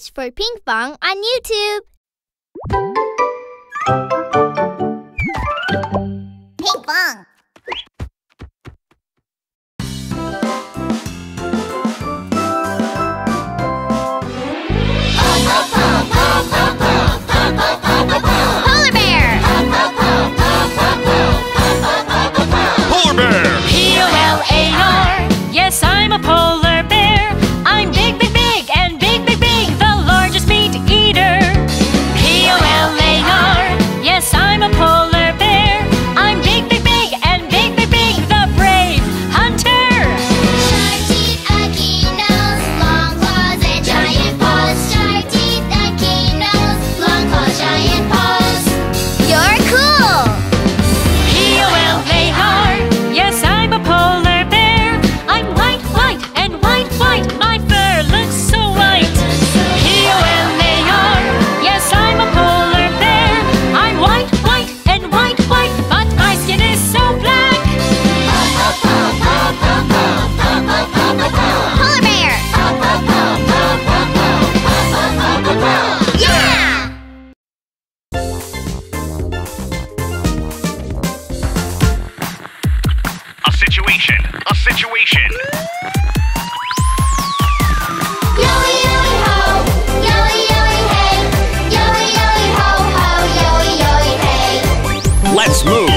search for Pinkfong on YouTube. Let's move.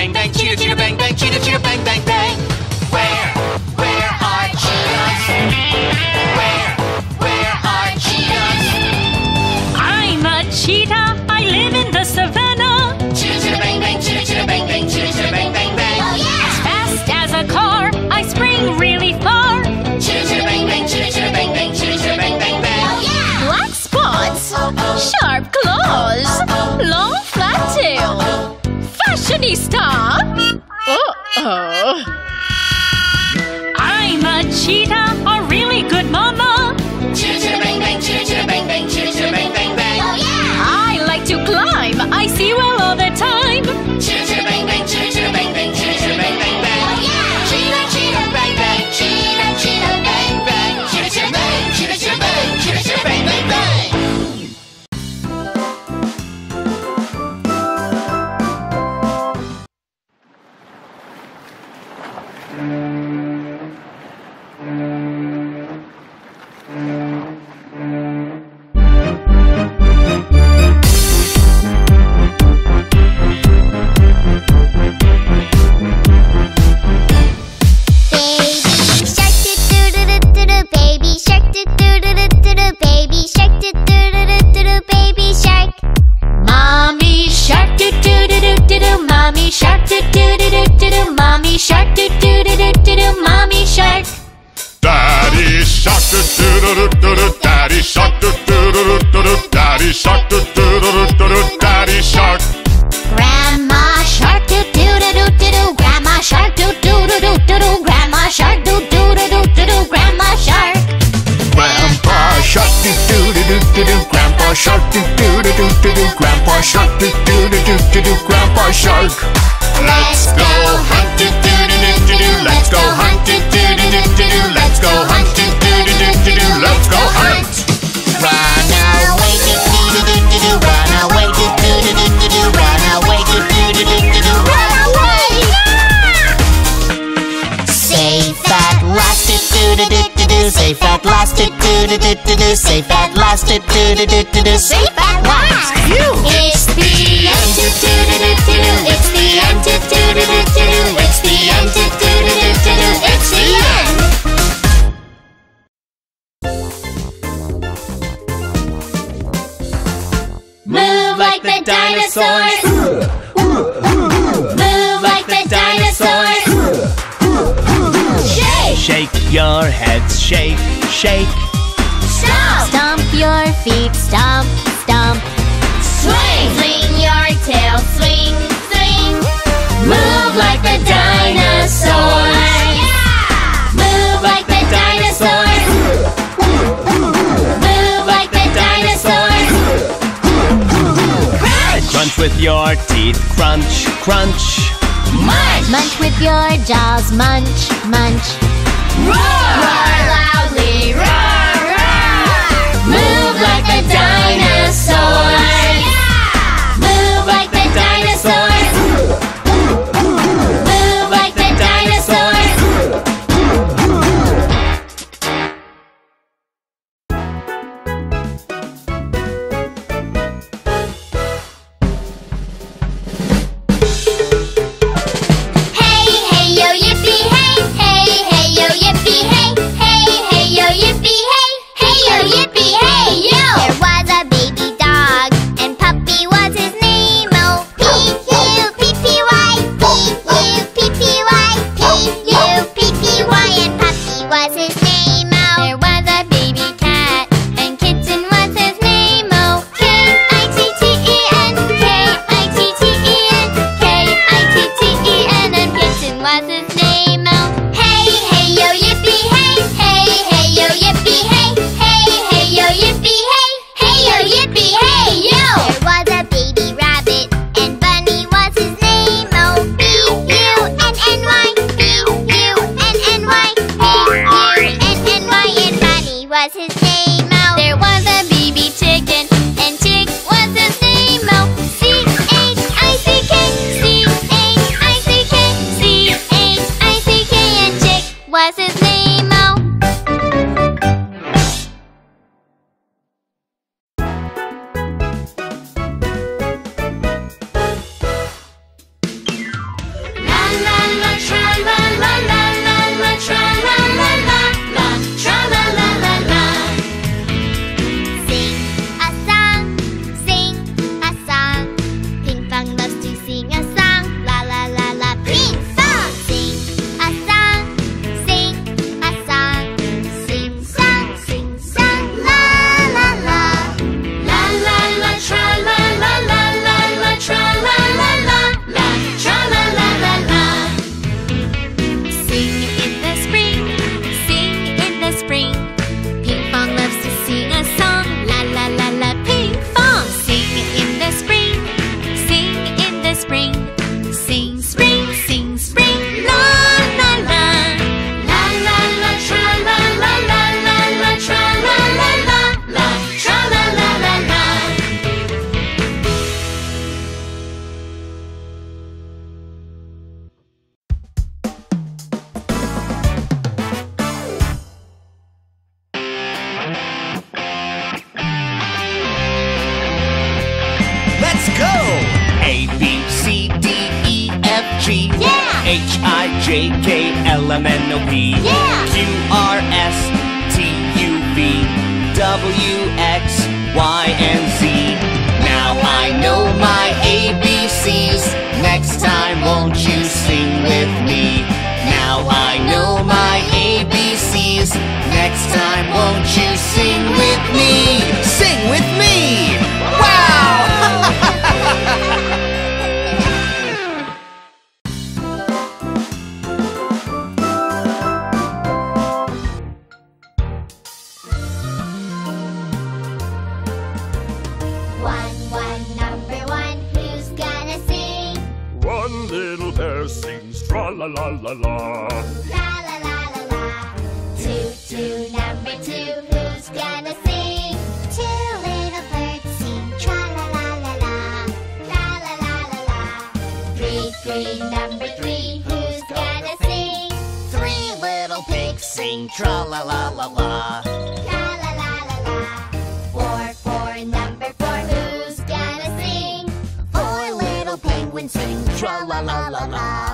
bang bang, cheetah cheetah bang bang, cheetah cheetah. fashionista! Uh-oh. I'm a cheetah, a really good mama. shake, shake. Stomp! Stomp your feet, stomp, stomp. Swing! Swing your tail, swing, swing. Move like the dinosaur. Yeah! Move like the. Move like the. Crunch! Crunch with your teeth, crunch, crunch. Munch! Munch with your jaws, munch, munch. Roar loudly, roar, roar! Move like a dinosaur! J, K, L, M, N, O, P Yeah! Q, R, S, T, U, V W, X, Y, and Z. Now I know my ABCs Next time won't you sing with me? Now I know my ABCs Next time won't you sing with me? Sing with me! la la la. La la la la la. Toot toot number two, who's gonna sing? Two little birds sing tra la la la la. La la la la la. Green green number three, who's gonna sing? Three little pigs sing tra la la la la. La la la la la. Four four number four, who's gonna sing? Four little penguins sing tra la la la la.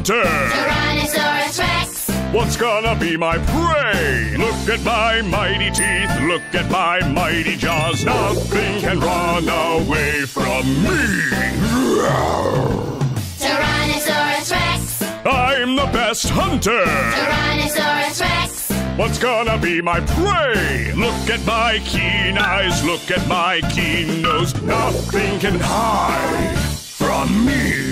Hunter. Tyrannosaurus Rex. What's gonna be my prey? Look at my mighty teeth, look at my mighty jaws. Nothing can run away from me. Tyrannosaurus Rex. I'm the best hunter. Tyrannosaurus Rex. What's gonna be my prey? Look at my keen eyes, look at my keen nose. Nothing can hide from me.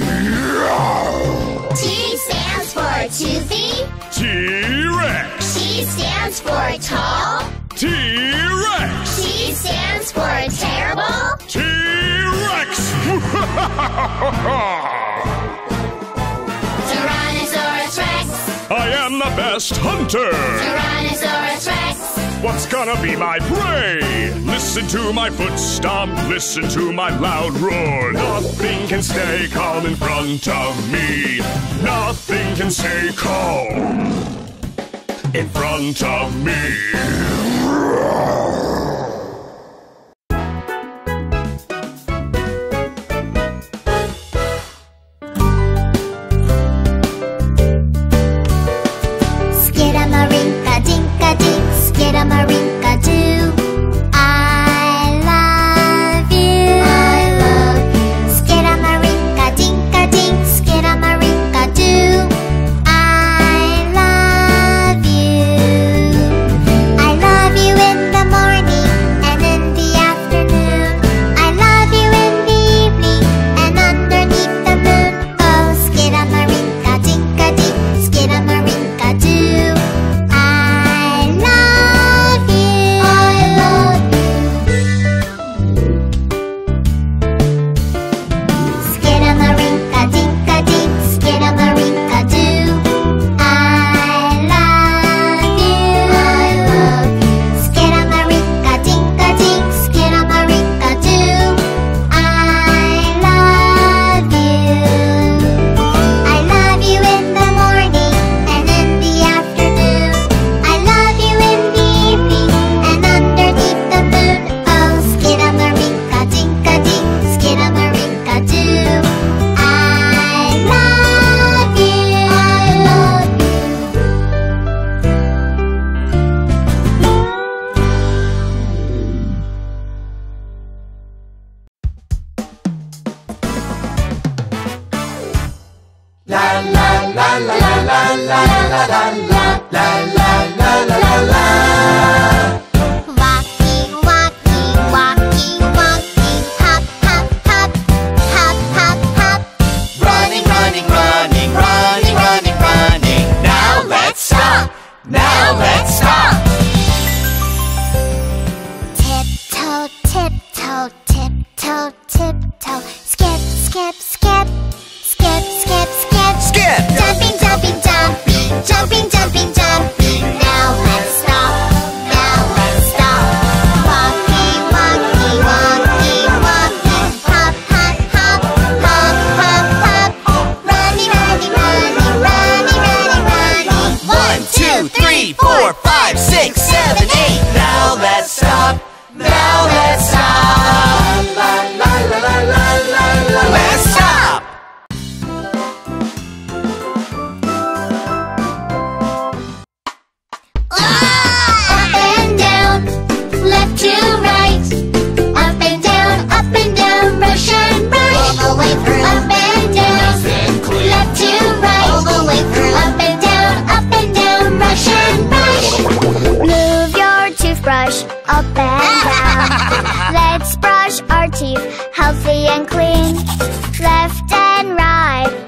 T stands for toothy. T-Rex! T stands for tall. T-Rex! T stands for terrible. T-Rex! Tyrannosaurus Rex. I am the best hunter! Tyrannosaurus Rex. What's gonna be my prey? Listen to my foot stomp, listen to my loud roar. Nothing can stay calm in front of me. Can stay in front of me.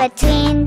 between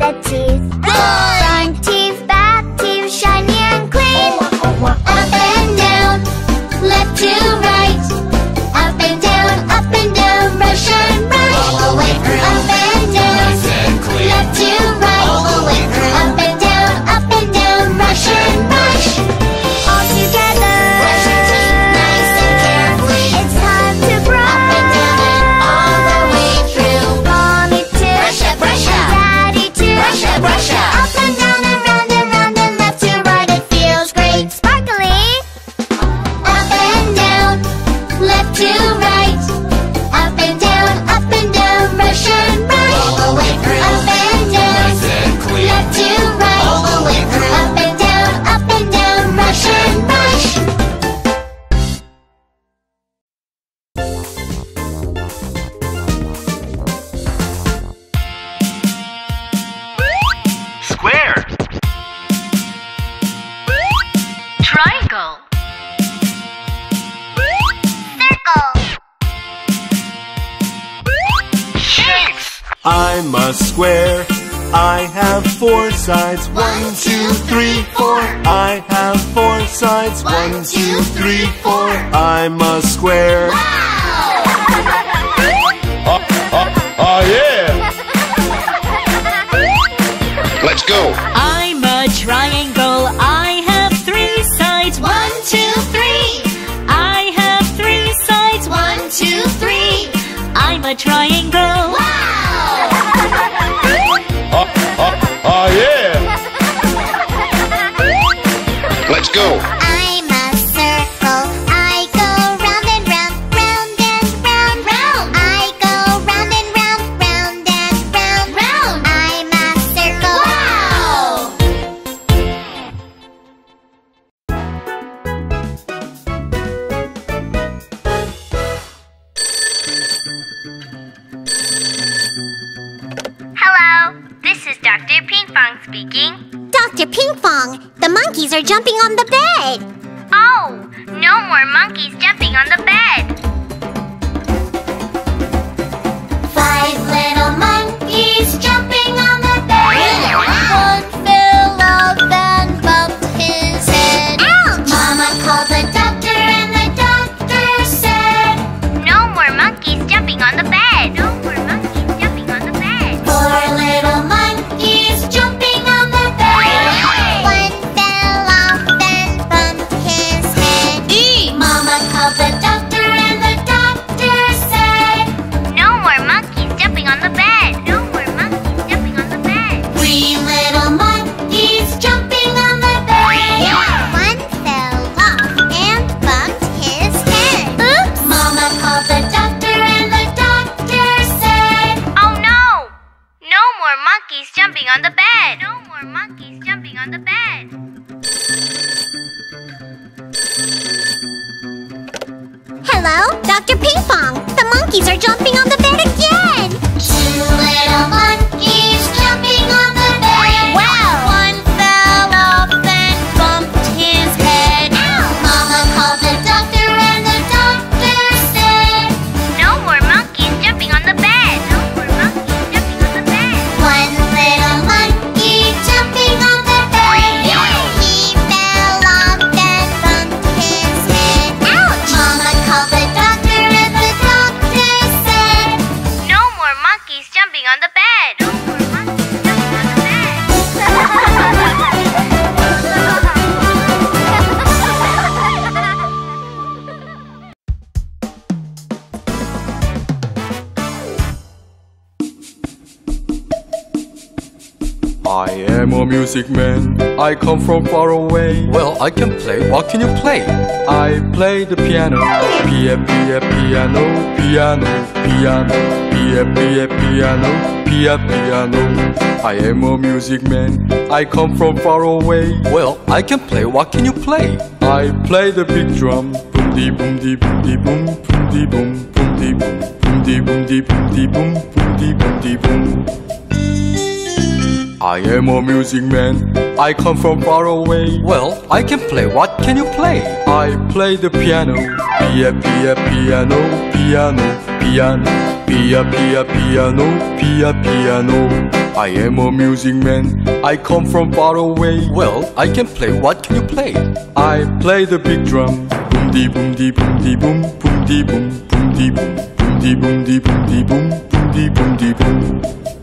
four sides. One, two, three, four. I have four sides. One, two, three, four. I'm a square. Wow! Oh, oh, yeah! Let's go. I'm a triangle. The monkeys are jumping on the bed! Oh, no more monkeys jumping on the bed! Five little monkeys jumping. monkeys are jumping. Am a music man. I come from far away. Well, I can play. What can you play? I play the piano. Pia pia piano, piano, piano. Pia pia piano, pia piano. I am a music man. I come from far away. Well, I can play. What can you play? I play the big drum. Boom dee boom dee boom dee boom boom dee boom boom dee boom boom dee boom dee boom dee boom boom dee boom dee boom. I am a music man. I come from far away. Well, I can play. What can you play? I play the piano. Pia pia piano, piano, piano. Pia pia piano, pia piano. I am a music man. I come from far away. Well, I can play. What can you play? I play the big drum. Boom dee boom dee boom dee boom boom dee boom boom dee boom boom dee boom dee boom dee boom boom dee boom dee boom.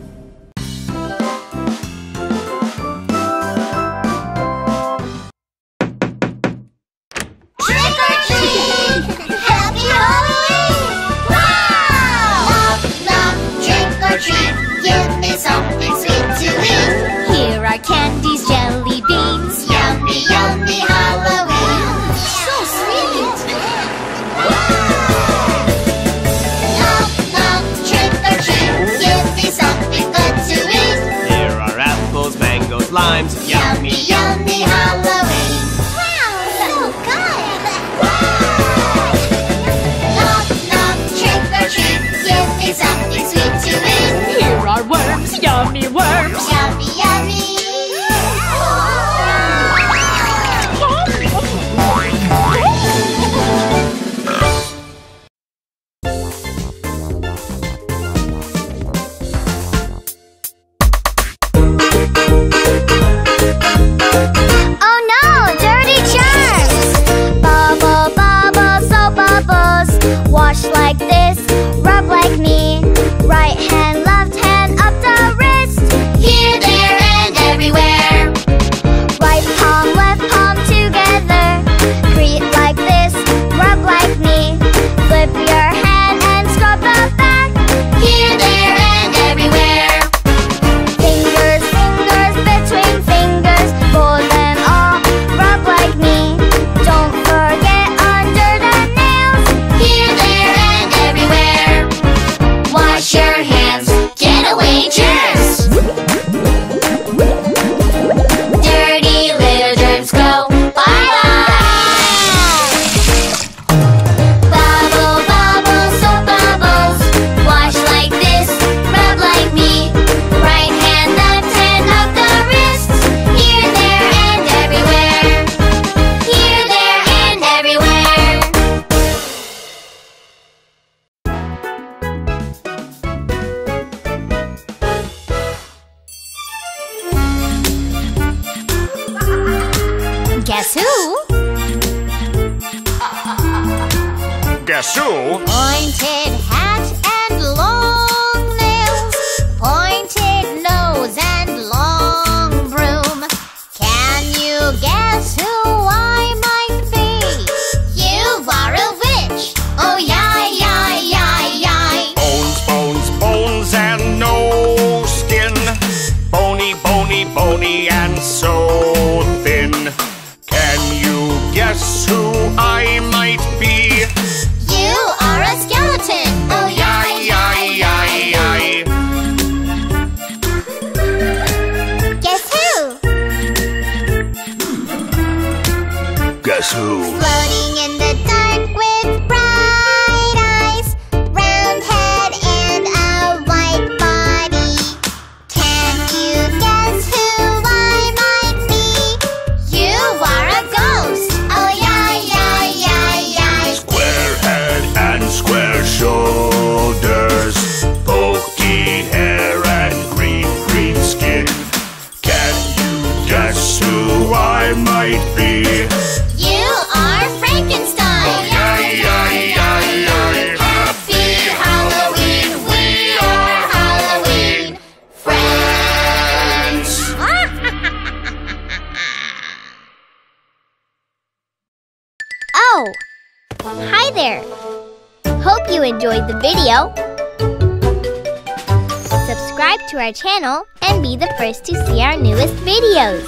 To our channel and be the first to see our newest videos.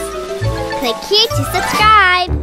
Click here to subscribe.